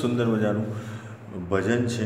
સુંદર મજાનું ભજન છે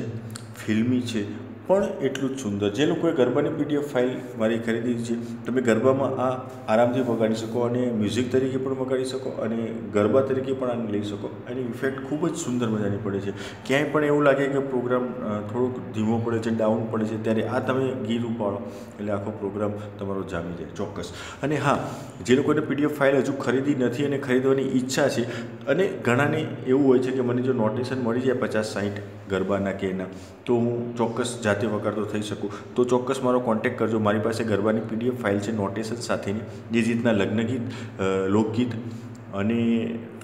ફિલ્મી છે. પણ એટલું જ સુંદર. જે લોકોએ ગરબાની પીડીએફ ફાઇલ મારી ખરીદી છે, તમે ગરબામાં આ આરામથી વગાડી શકો અને મ્યુઝિક તરીકે પણ વગાડી શકો અને ગરબા તરીકે પણ આને લઈ શકો. એની ઇફેક્ટ ખૂબ જ સુંદર મજાની પડે છે. ક્યાંય પણ એવું લાગે કે પ્રોગ્રામ થોડોક ધીમો પડે છે, ડાઉન પડે છે, ત્યારે આ તમે ગીર ઉપાડો. એટલે આખો પ્રોગ્રામ તમારો જામી જાય ચોક્કસ. અને હા, જે લોકોને પીડીએફ ફાઇલ હજુ ખરીદી નથી અને ખરીદવાની ઈચ્છા છે, અને ઘણાને એવું હોય છે કે મને જો નોટેશન મળી જાય પચાસ સાઠ ગરબાના કે એના. તો હું ચોક્કસ જાતે વગાડતો થઈ શકું. તો ચોક્કસ મારો કોન્ટેક્ટ કરજો. મારી પાસે ગરબાની પીડીએફ ફાઇલ છે નોટેશન સાથેની. જે રીતના લગ્નગીત લોકગીત અને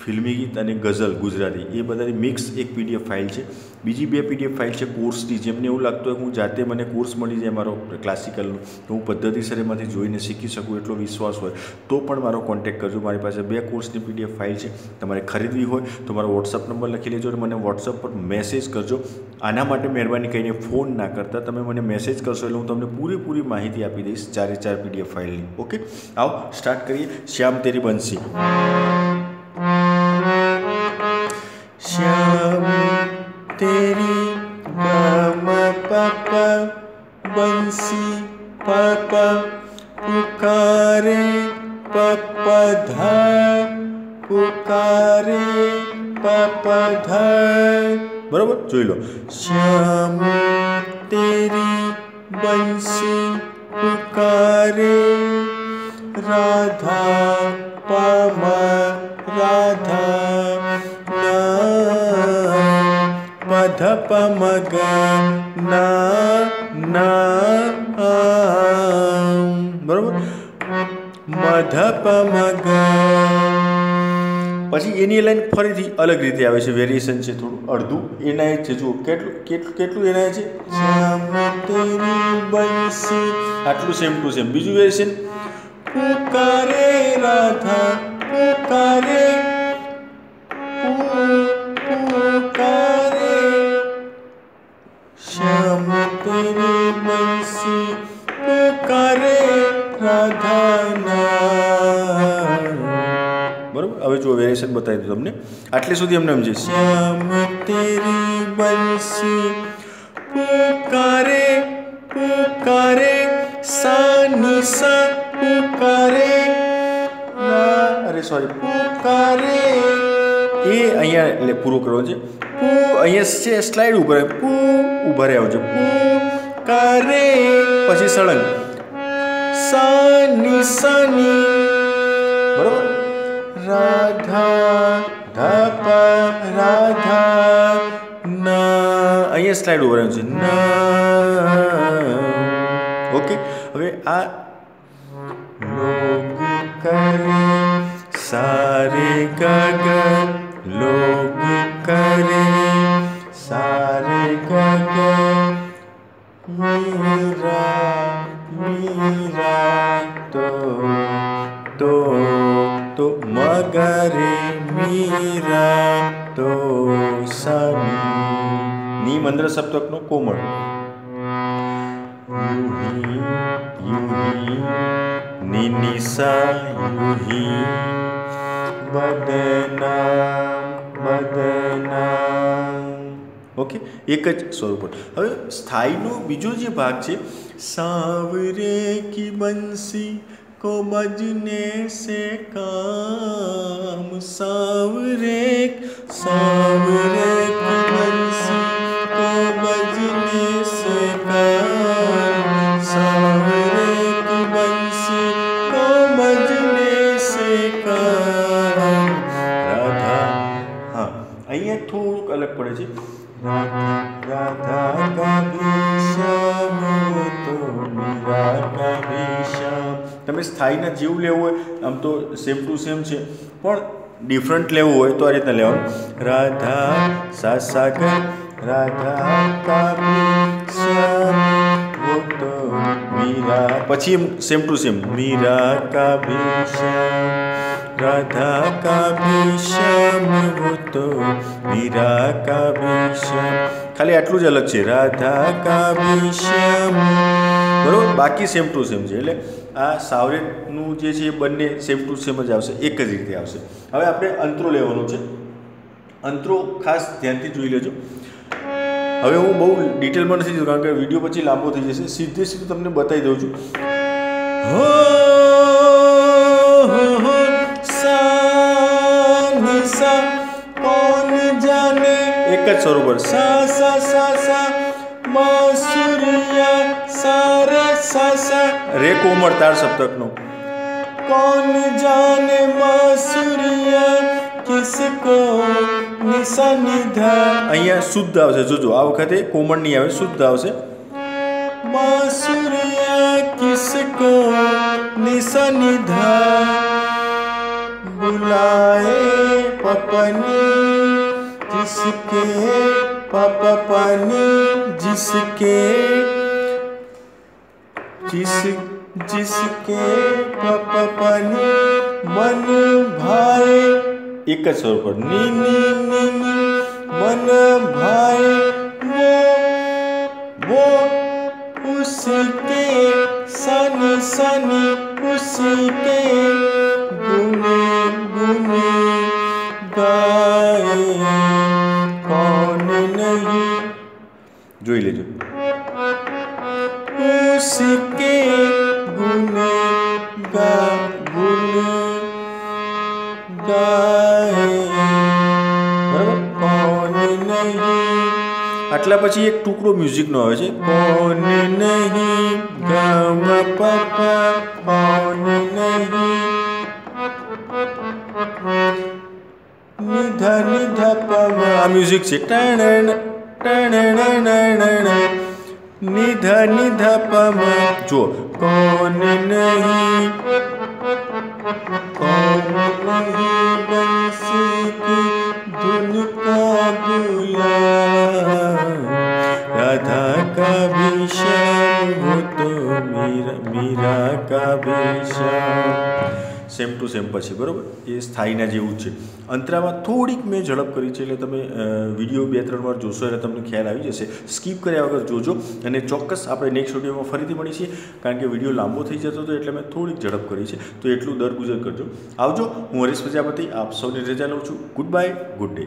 ફિલ્મી ગીત અને ગઝલ ગુજરાતી. એ બધાની મિક્સ એક પીડીએફ ફાઇલ છે. બીજી બે પીડીએફ ફાઇલ છે કોર્સની. જેમને એવું લાગતું હોય હું જાતે મને કોર્સ મળી જાય મારો ક્લાસિકલનો, તો હું પદ્ધતિસર એમાંથી જોઈને શીખી શકું એટલો વિશ્વાસ હોય, તો પણ મારો કોન્ટેક્ટ કરજો. મારી પાસે બે કોર્સની પીડીએફ ફાઇલ છે. તમારે ખરીદવી હોય તો મારો વોટ્સઅપ નંબર લખી લેજો અને મને વોટ્સઅપ પર મેસેજ કરજો. આના માટે મહેરબાની કરીને ફોન ના કરતા તમે મને મેસેજ કરશો એટલે હું તમને પૂરેપૂરી માહિતી આપી દઈશ ચારે ચાર પીડીએફ ફાઇલની. ઓકે? આવો, સ્ટાર્ટ કરીએ. શ્યામ તેરી બંસી. બંસી પપ પુકારે પપ ધ પુકારે પપ ધ બરાબર જોઈ લો શ્યામ તેરી બંસી પુકારે રાધા પમ રાધા પધ પમગ ના ના પમગ પછી એની લાઈન ફરીથી અલગ રીતે આવે છે વેરિએશન છે થોડું અડધું. એના છે જુઓ કેટલું કેટલું કેટલું એના છે? આટલું સેમ ટુ સેમ બીજું વેરિએશન પુકારે રાધા પુકારે. પુકારે. શ્યામ તેરી વેરિએશન બતાવી દઉં તમને. આટલે સુધી અમને સમજે શ્યામ સા નિસા પુકારે અરે સોરી પુકારે એ અહીંયા, એટલે પૂરો કરવો છે. પૂ અહીંયા છે સ્લાઇડ ઉપર પૂ ઊભા રહ્યા છે. પૂ કારે પછી સળંગ. સાની સાની. બરોબર? राधा धप राधा न અહીંયા સ્લાઇડ ઉપર આવ્યું છે न ઓકે હવે આ लोग करे सारे गग लोग करे सारे गग मीरा मीरा તો મગરે મીરા તો સમી ની મંદ્ર સપ્તકનો કોમળ. નિનિસા યુહી બદના બદના ઓકે, એક જ સ્વરૂપ હવે સ્થાયીનો બીજો જે ભાગ છે, સાવરે કી બંસી. को बजने से काम। सावरे सावरे बंसी को बजने से काम। सावरे की बंसी को बजने से काम। राधा हाँ अँ थोड़क अलग पड़े राधा राधा। તમે સ્થાયીના જેવું લેવું હોય, આમ તો સેમ ટુ સેમ છે. પણ ડિફરન્ટ લેવું હોય તો આ રીતના લેવાનું. રાધા સા સાગર રાધા મીરા. પછી સેમ ટુ સેમ મીરા કાબી શ્યામ રાધા કાબી શ્યામ તો મીરા કાબી શ્યામ ખાલી આટલું જ અલગ છે. રાધા કાબી શ્યામ બરાબર? બાકી સેમ ટુ સેમ છે. એટલે આ સાવરેટનું જે છે એ બંને સેમ ટુ સેમ જ આવશે. એક જ રીતે આવશે. હવે આપણે અંતરો લેવાનો છે. અંતરો ખાસ ધ્યાનથી જોઈ લેજો. હવે હું બહુ ડિટેલમાં નથી જોઉં કારણ કે વીડિયો પછી લાંબો થઈ જશે. સીધે સીધું તમને બતાવી દઉં છું. એક જ સ્વરૂપ સા સા સા સા રે કોમળ તાર સપ્તકનો કોણ જાને માસુરિય કિસકો નિસનિધા અહીંયા શુદ્ધ આવશે. જોજો, આ વખતે કોમળ નહીં આવે, શુદ્ધ આવશે. માસુરિય કિસકો નિસનિધા બુલાએ પપની કિસકે पपनी जिसके, जिस, जिसके पपनी मन भाए। एक स्वर पर नी नी नी नी, मन भाए। वो वो उसके सन सन જોઈ લેજો. ઉસકે ગુને ગા ગુને નહીં આટલા પછી એક ટુકડો મ્યુઝિકનો આવે છે. કોન નહીં ગમ પપા કોન નહીં? નિધા નિધા પવા આ મ્યુઝિક છે. ટાણ. निध निध पम जो कौन नहीं कौन नहीं बंसी की धुन का गुलाम राधा का विषम वो तो मीरा मीरा का विषम સેમ ટુ સેમ પછી, બરાબર? એ સ્થાયીના જેવું જ છે. અંતરામાં થોડીક મેં ઝડપ કરી છે એટલે તમે વીડિયો બે ત્રણ વાર જોશો એટલે તમને ખ્યાલ આવી જશે. સ્કીપ કર્યા વગર જોજો અને ચોક્કસ આપણે નેક્સ્ટ વિડીયોમાં ફરીથી મળીશું, કારણ કે વીડિયો લાંબો થઈ જતો હતો એટલે મેં થોડીક ઝડપ કરી છે. તો એટલું દર ગુજર કરજો. આવજો, હું હરીશ પ્રજાપતિ, આપ સૌની રજા લઉં છું. Good bye good day